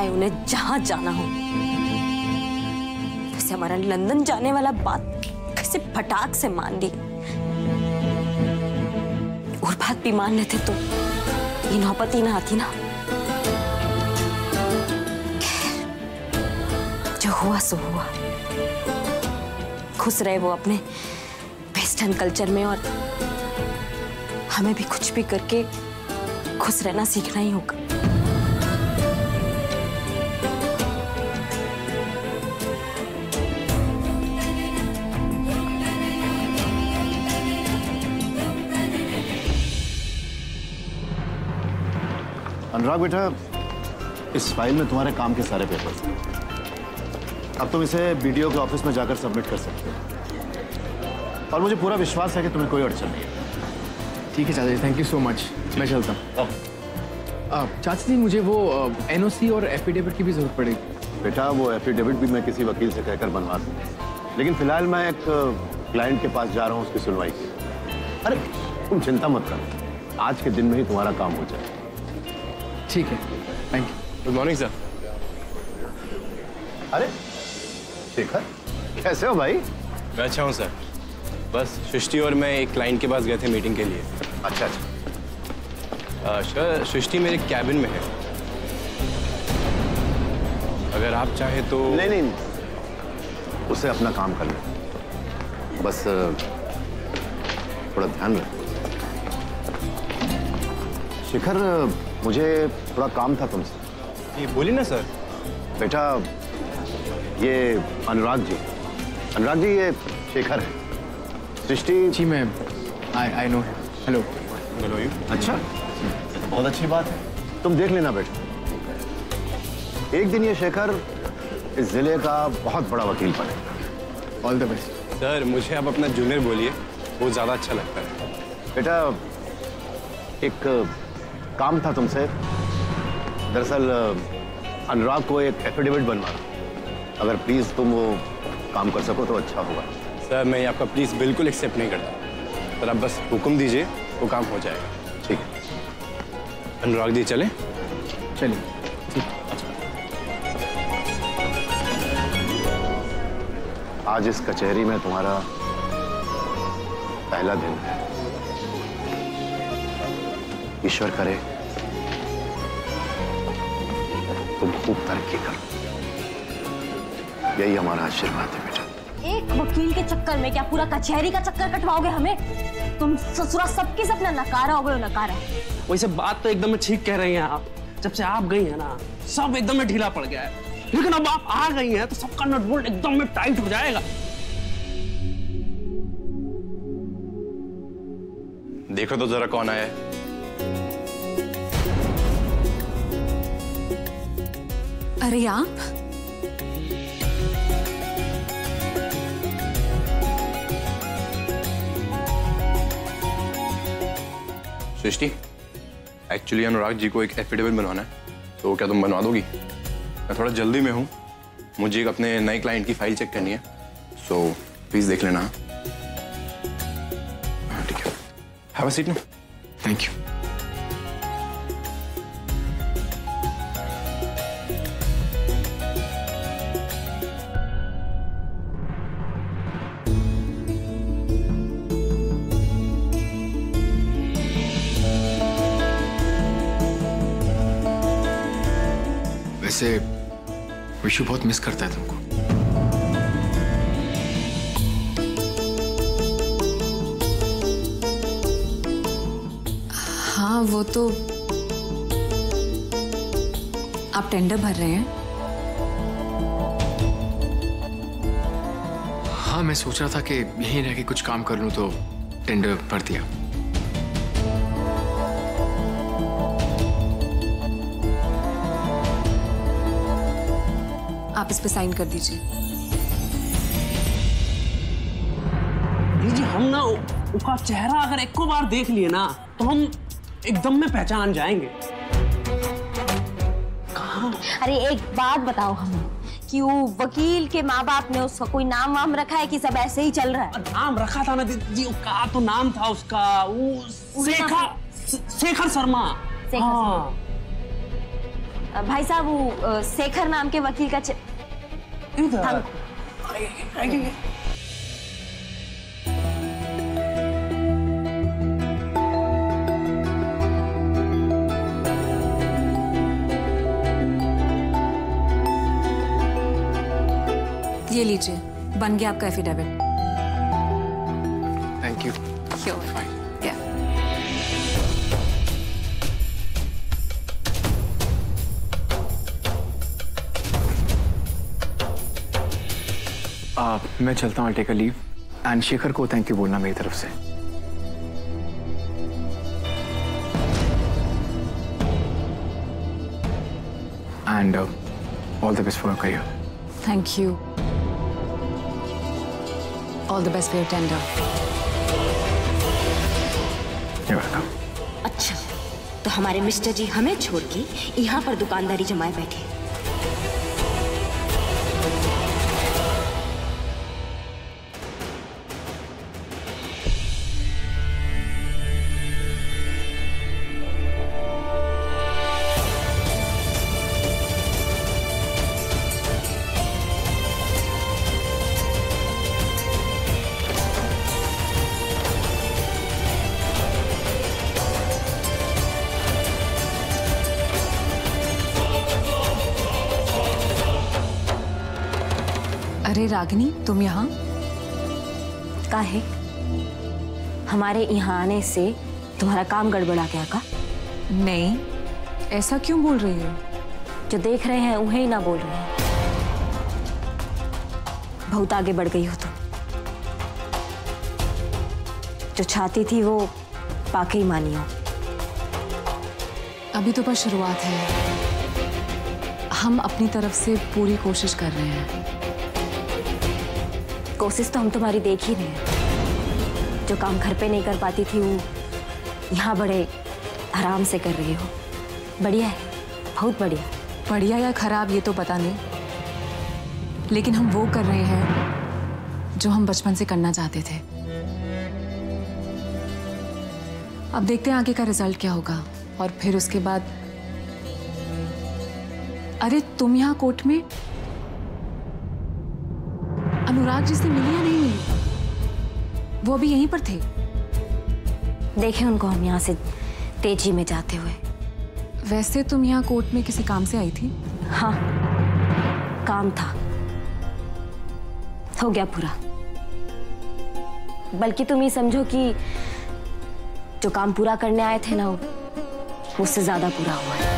जाए उन्हें जहाँ जाना हो। वैसे हमारा लंदन जाने वाला बात कैसे फटाक से मान ली। और बात भी मान लेते तो ये नौबत ना आती ना। जो हुआ, सो हुआ। खुश रहे वो अपने वेस्टर्न कल्चर में और हमें भी कुछ भी करके खुश रहना सीखना ही होगा। अनुराग बेटा इस फ़ाइल में तुम्हारे काम के सारे पेपर्स हैं। अब तुम इसे बीडीओ के ऑफ़िस में जाकर सबमिट कर सकते हो। और मुझे पूरा विश्वास है कि तुम्हें कोई अड़चन नहीं है। ठीक है चाचा जी थैंक यू सो मच मैं चलता हूँ। चाचा जी मुझे वो एनओसी और एफिडेविट की भी ज़रूरत पड़ेगी। बेटा वो एफिडेविट भी मैं किसी वकील से कहकर बनवा दूँ। लेकिन फ़िलहाल मैं एक क्लाइंट के पास जा रहा हूँ उसकी सुनवाई। के अरे तुम चिंता मत करो। आज के दिन में ही तुम्हारा काम हो जाए ठीक है। Thank you good morning sir अरे शेखर कैसे हो भाई? मैं अच्छा हूँ सर बस सृष्टि और मैं एक क्लाइंट के पास गए थे मीटिंग के लिए। अच्छा अच्छा। सर सृष्टि मेरे कैबिन में है। अगर आप चाहें तो नहीं नहीं। उसे अपना काम कर ले। बस थोड़ा ध्यान रखो। शिखर मुझे थोड़ा काम था तुमसे। ये बोलिए ना सर। बेटा ये अनुराग जी। अनुराग जी ये शेखर है। सृष्टि जी मैं I I know hello hello you अच्छा। बहुत अच्छी बात है। तुम देख लेना बेटा। एक दिन ये शेखर इस ज़िले का बहुत बड़ा वकील बने। ऑल द बेस्ट सर मुझे आप अपना जूनियर बोलिए। वो ज़्यादा अच्छा लगता है। बेटा एक काम था तुमसे। दरअसल अनुराग को एक एफिडेविट बनवाना। अगर प्लीज़ तुम वो काम कर सको तो अच्छा होगा। सर मैं आपका प्लीज़ बिल्कुल एक्सेप्ट नहीं करता। सर आप बस हुक्म दीजिए वो काम हो जाएगा। ठीक है। अनुराग जी चले? चलिए। आज इस कचहरी में तुम्हारा पहला दिन है। ईश्वर करे तुम खूब तरक्की करो। यही हमारा आशीर्वाद है बेटा। एक वकील के चक्कर में क्या पूरा कचहरी का चक्कर कटवाओगे हमें? तुम ससुरा सबके सब ना नकारा हो गए नकारा। वैसे बात तो एकदम ठीक कह रही हैं आप। जब से आप गई हैं ना सब एकदम में ढीला पड़ गया है। लेकिन अब आप आ गई हैं तो सबका नट बोल्ट एकदम में टाइट हो जाएगा। देखो तो जरा कौन आया है। अरे आप? सृष्टि एक्चुअली अनुराग जी को एक एफिडेविट बनवाना है तो क्या तुम बनवा दोगी? मैं थोड़ा जल्दी में हूँ मुझे एक अपने नए क्लाइंट की फ़ाइल चेक करनी है सो so, प्लीज़ देख लेना। हाँ ठीक है। हैव अ सीट ना थैंक यू वैसे विशु बहुत मिस करता है तुमको। हाँ वो तो आप टेंडर भर रहे हैं? हाँ मैं सोच रहा था कि यहीं रह के कुछ काम कर लूँ तो टेंडर भर दिया। आप इस पे साइन कर दीजिए। जी हम ना उसका चेहरा अगर एक को बार देख लिए ना तो हम एकदम में पहचान जाएँगे। अरे एक बात बताओ हमें कि वो वकील के माँ बाप ने उसका कोई नाम वाम रखा है कि सब ऐसे ही चल रहा है? नाम रखा था ना दीदी जी का तो नाम था उसका वो शेखर शेखर शर्मा। शेखर हाँ। भाई साहब वो शेखर नाम के वकील का. इधर। ये लीजिए बन गया आपका एफिडेविट थैंक यू मैं चलता हूँ take a leave and Shekhar को थैंक यू बोलना मेरी तरफ़ से। And all the best for career thank you all the best for your tender welcome अच्छा तो हमारे मिस्टर जी हमें छोड़ के यहाँ पर दुकानदारी जमाए बैठे। अरे रागिनी तुम यहाँ? का है? हमारे यहाँ आने से तुम्हारा काम गड़बड़ा गया का? नहीं ऐसा क्यों बोल रही हो? जो देख रहे हैं उन्हें ही ना बोल रहे हैं। बहुत आगे बढ़ गई हो तुम। जो छाती थी वो पाके ही मानी हो। अभी तो बस शुरुआत है। हम अपनी तरफ़ से पूरी कोशिश कर रहे हैं। कोशिश तो हम तुम्हारी देख ही रहे हैं। जो काम घर पे नहीं कर पाती थी, वो यहाँ बड़े आराम से कर रही हो। बढ़िया है, बहुत बढ़िया। बढ़िया या खराब ये तो पता नहीं। लेकिन हम वो कर रहे हैं जो हम बचपन से करना चाहते थे। अब देखते हैं आगे का रिज़ल्ट क्या होगा, और फिर उसके बाद अरे, तुम यहाँ कोर्ट में? अनुराग जी से मिली या नहीं मिली? वो अभी यहीं पर थे। देखे उनको हम यहाँ से तेज़ी में जाते हुए। वैसे तुम यहाँ कोर्ट में किसी काम से आई थी? हाँ। काम था। हो गया पूरा। बल्कि तुम ये समझो कि जो काम पूरा करने आए थे ना वो उससे ज़्यादा पूरा हुआ है।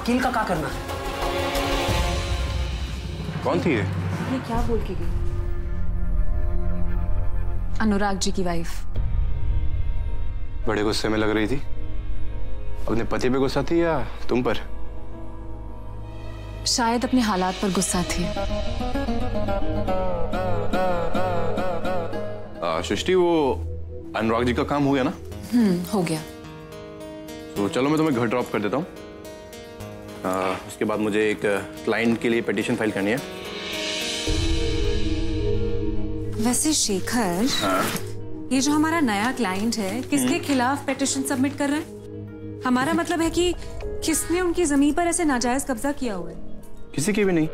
वकील का क्या करना है? कौन थी ये? ये क्या बोल के गई? अनुराग जी की वाइफ बड़े गुस्से में लग रही थी। अपने पति पे गुस्सा थी या तुम पर? शायद अपने हालात पर गुस्सा थी। सृष्टि वो अनुराग जी का काम हो गया ना? हम्म हो गया। तो चलो मैं तुम्हें घर ड्रॉप कर देता हूँ। आ, उसके बाद मुझे एक क्लाइंट के लिए पिटीशन फ़ाइल करनी है। वैसे शेखर ये जो हमारा नया क्लाइंट है किसके खिलाफ पिटिशन सबमिट कर रहे है? हमारा मतलब है कि किसने उनकी ज़मीन पर ऐसे नाजायज कब्जा किया हुआ है? किसी की भी नहीं।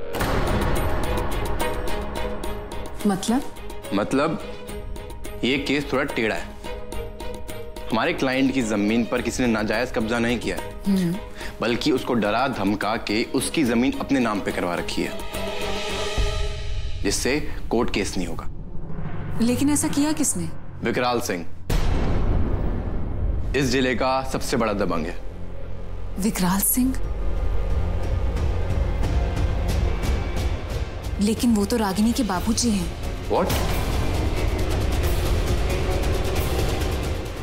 मतलब? मतलब ये केस थोड़ा टेढ़ा है। हमारे क्लाइंट की ज़मीन पर किसी ने नाजायज कब्जा नहीं किया। है बल्कि उसको डरा धमका के उसकी ज़मीन अपने नाम पे करवा रखी है। जिससे कोर्ट केस नहीं होगा। लेकिन ऐसा किया किसने? विकराल सिंह। इस ज़िले का सबसे बड़ा दबंग है। विकराल सिंह? लेकिन वो तो रागिनी के बाबूजी हैं। What?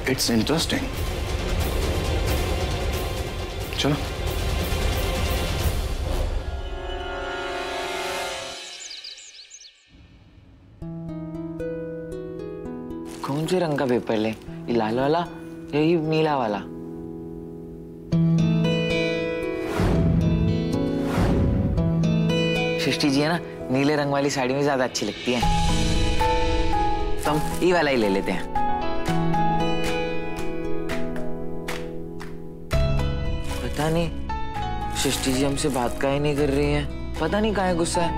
It's interesting. चलो। कौन से रंग का पेपर ले। ये लाल वाला या ये नीला वाला। सृष्टि जी है ना, नीले रंग वाली साड़ी में ज़्यादा अच्छी लगती है। तो हम ये वाला ही ले लेते हैं। पता नहीं। सृष्टि जी हमसे बात का ही नहीं कर रही है। पता नहीं कहाँ है गुस्सा है।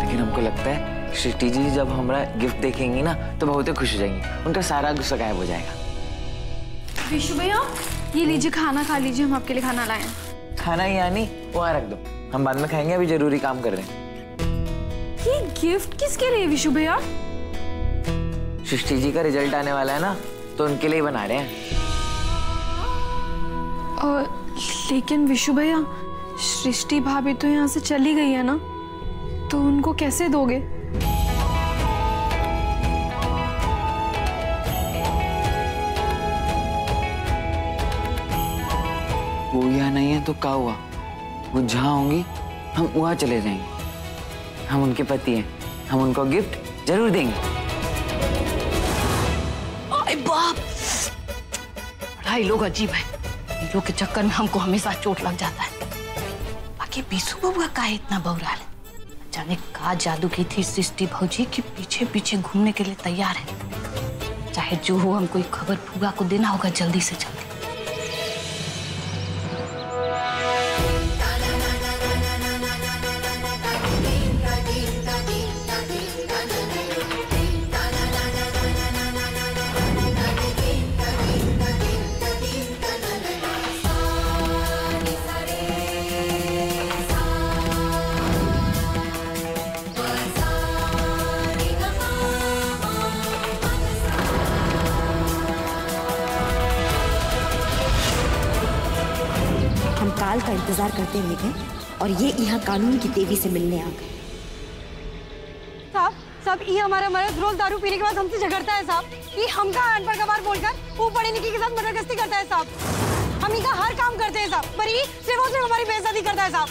लेकिन हमको लगता है सृष्टि जी जब हमारा गिफ्ट देखेंगी ना तो बहुत ही खुश हो जाएँगी। उनका सारा गुस्सा गायब हो जाएगा। विशु भैया ये लीजिए खाना खा लीजिए हम आपके लिए खाना लाए हैं। खाना ही आनी वहाँ रख दो। हम बाद में खाएँगे अभी ज़रूरी काम कर रहे हैं। ये गिफ्ट किसके लिए विशु भैया? सृष्टि जी का रिज़ल्ट आने वाला है ना तो उनके लिए बना रहे हैं। और लेकिन विशु भैया सृष्टि भाभी तो यहाँ से चली गई है ना? तो उनको कैसे दोगे? वो यहाँ नहीं है तो क्या हुआ? वो जहाँ होंगी हम वहाँ चले जाएँगे। हम उनके पति हैं। हम उनको गिफ्ट ज़रूर देंगे। बाप! भाई लोग अजीब है। इन के चक्कर में हमको हमेशा चोट लग जाता है। बाकी बीसू बबुआ का इतना बौराल है जाने का जादू की थी सृष्टि भौजी की पीछे पीछे घूमने के लिए तैयार है। चाहे जो हो, हमको खबर फुगा को देना होगा जल्दी से जल्दी करते हुए गए और ये यहाँ कानून की देवी से मिलने आ गए। साहब साहब ये हमारा मर्द रोज दारू पीने के बाद हमसे झगड़ता है साहब। ये अनपढ़ का बार बोलकर वो पढ़े लिखे के साथ मदरगस्ती करता है साहब। हम इनका हर काम करते हैं साहब पर ये सिर्फ़ और सिर्फ़ हमारी बेइज्जती करता है साहब।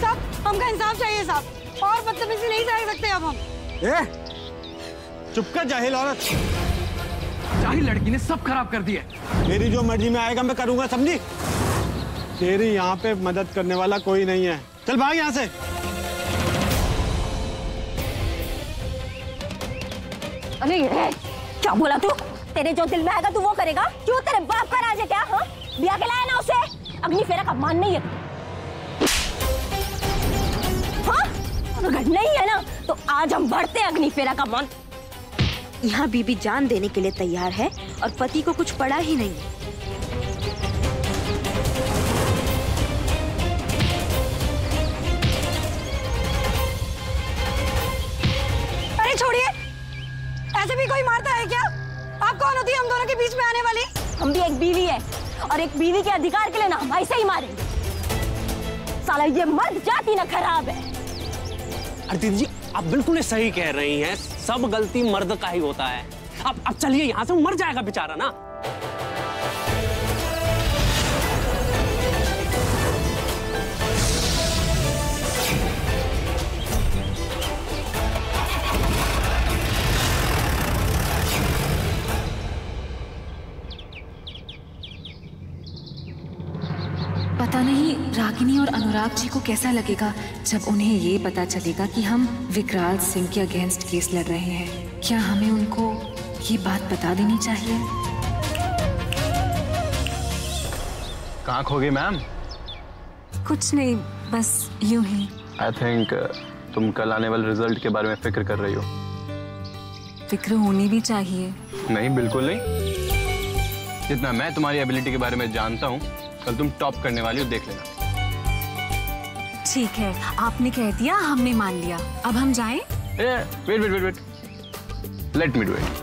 साहब हमका इंसाफ चाहिए साहब और बदतमीजी नहीं सह सकते अब हम। ए, चुप कर जाहिल औरत। जाहिल लड़की ने सब खराब कर दिया। मेरी जो मर्ज़ी में आएगा मैं करूँगा समझी? तेरी यहाँ पे मदद करने वाला कोई नहीं है। चल भाग यहाँ से। अरे क्या बोला तू? तेरे जो दिल में आएगा तू वो करेगा? क्यों तेरे बाप का राज है क्या हाँ? बिया के लाया ना उसे? अग्नि फेरा का मान नहीं है। हाँ? अगर नहीं है ना तो आज हम बढ़ते हैं अग्नि फेरा का मान यहाँ बीबी जान देने के लिए तैयार है और पति को कुछ पड़ा ही नहीं। है हम भी एक बीवी है और एक बीवी के अधिकार के लिए ना हम ऐसे ही मारेंगे। साला, ये मर्द जाति ना खराब है। अरे दीदी जी, आप बिल्कुल सही कह रही हैं। सब गलती मर्द का ही होता है। अब अब चलिए, यहाँ से मर जाएगा बेचारा ना। रागिनी और अनुराग जी को कैसा लगेगा जब उन्हें ये पता चलेगा कि हम विकराल सिंह के अगेंस्ट केस लड़ रहे हैं? क्या हमें उनको ये बात बता देनी चाहिए? कहाँ खो गई मैम? कुछ नहीं बस यूँ ही। आई थिंक तुम कल आने वाले रिज़ल्ट के बारे में फ़िक्र कर रही हो। फ़िक्र होनी भी चाहिए। नहीं बिल्कुल नहीं। जितना मैं तुम्हारी एबिलिटी के बारे में जानता हूँ कल तुम टॉप करने वाली हो देख लेना। ठीक है आपने कह दिया हमने मान लिया। अब हम जाएँ? Wait wait wait wait let me do it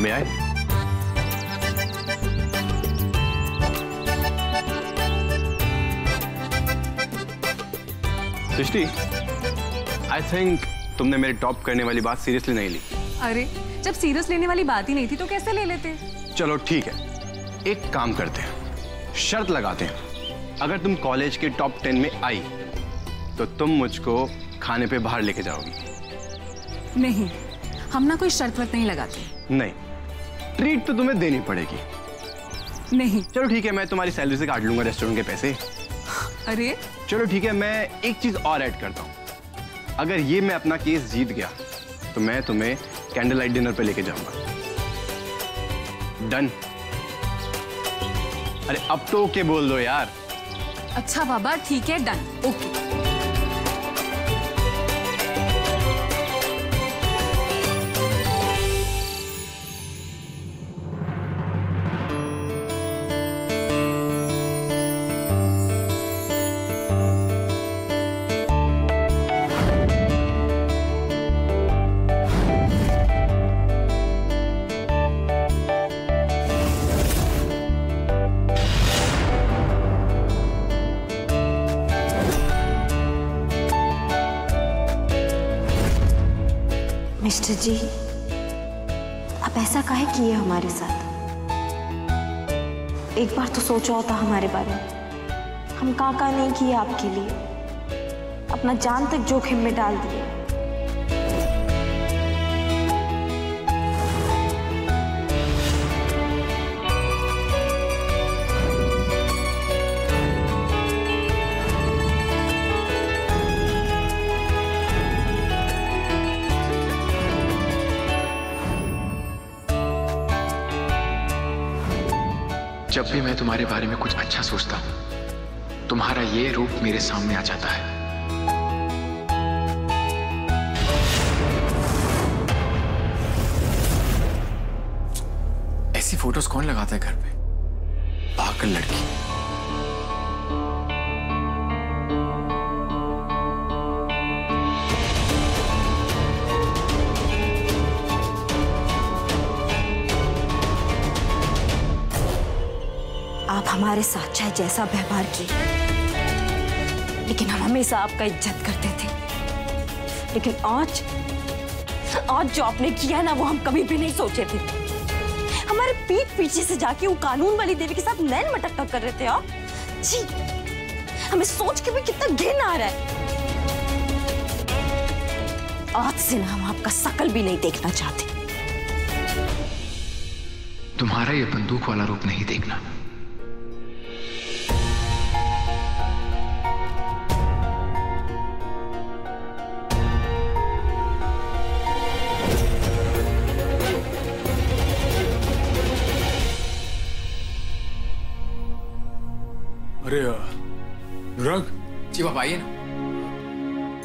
may I Srishti I think तुमने मेरे टॉप करने वाली बात सीरियसली नहीं ली। अरे जब सीरियस लेने वाली बात ही नहीं थी तो कैसे ले लेते? चलो ठीक है। एक काम करते हैं। शर्त लगाते हैं। अगर तुम कॉलेज के टॉप टेन में आई तो तुम मुझको खाने पे बाहर लेके जाओगी। नहीं हम ना कोई शर्त वर्त नहीं लगाते। नहीं। ट्रीट तो तुम्हें देनी पड़ेगी। नहीं। चलो ठीक है मैं तुम्हारी सैलरी से काट लूँगा रेस्टोरेंट के पैसे। अरे। चलो ठीक है मैं एक चीज़ और ऐड करता हूँ। अगर ये मैं अपना केस जीत गया तो मैं तुम्हें कैंडल लाइट डिनर पे लेके जाऊँगा। डन अरे अब तो ओके बोल दो यार। अच्छा बाबा ठीक है डन। ओके। मिस्टर जी, आप ऐसा काहे किए हमारे साथ? एक बार तो सोचा होता हमारे बारे में। हम का नहीं किए आपके लिए। अपना जान तक जोखिम में डाल दिए। भी मैं तुम्हारे बारे में कुछ अच्छा सोचता हूँ। तुम्हारा ये रूप मेरे सामने आ जाता है। ऐसी फ़ोटोज़ कौन लगाता है घर पे? पागल लड़की। हमारे साथ चाहे जैसा व्यवहार किए। लेकिन हम हमेशा आपका इज़्ज़त करते थे। लेकिन आज आज जो आपने किया ना, वो हम कभी भी नहीं सोचे थे। हमारे पीठ पीछे से जाके वो कानून वाली देवी के साथ नैन मटक्का कर रहे थे, आप। जी हमें सोच के भी कितना घिन आ रहा है। आज से ना हम आपका शकल भी नहीं देखना चाहते। तुम्हारा ये बंदूक वाला रूप नहीं देखना। अरे अनुराग जी बाबा आइए ना।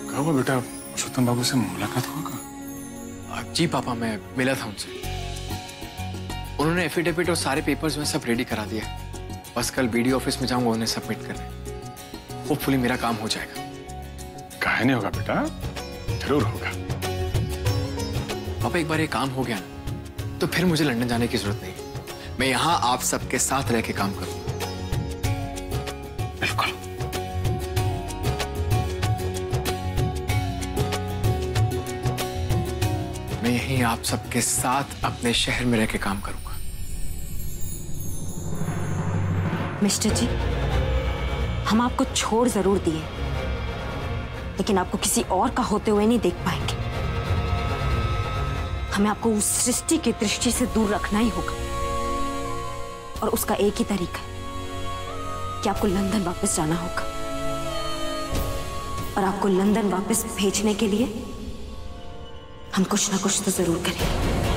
कहा हुआ बेटा? पुरुषोत्तम बाबू से मुलाकात हुआ का जी पापा मैं मिला था उनसे। उन्होंने एफिडेविट और सारे पेपर्स में सब रेडी करा दिया। बस कल बीडी ऑफ़िस में जाऊँगा उन्हें सबमिट करने होपफुली मेरा काम हो जाएगा। कहा नहीं होगा बेटा? ज़रूर होगा। पापा एक बार ये काम हो गया ना तो फिर मुझे लंदन जाने की ज़रूरत नहीं मैं यहाँ आप सबके साथ रह के काम करूँगा। आप सबके साथ अपने शहर में रह के काम करूँगा। मिस्टर जी, हम आपको छोड़ ज़रूर दिए, लेकिन आपको किसी और का होते हुए नहीं देख पाएँगे। हमें आपको उस सृष्टि की दृष्टि से दूर रखना ही होगा। और उसका एक ही तरीका है कि आपको लंदन वापस जाना होगा। और आपको लंदन वापस भेजने के लिए हम कुछ ना कुछ तो ज़रूर करेंगे।